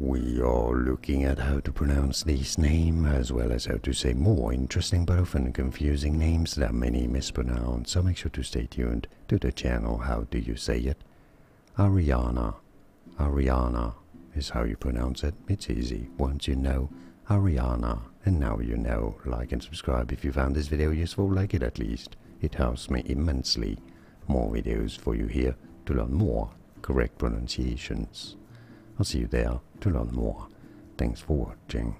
We are looking at how to pronounce this name as well as how to say more interesting but often confusing names that many mispronounce, so make sure to stay tuned to the channel. How do you say it? Ariyana. Ariyana is how you pronounce it. It's easy once you know Ariyana. And now you know. Like and subscribe if you found this video useful, like it at least. It helps me immensely. More videos for you here to learn more correct pronunciations. I'll see you there to learn more. Thanks for watching.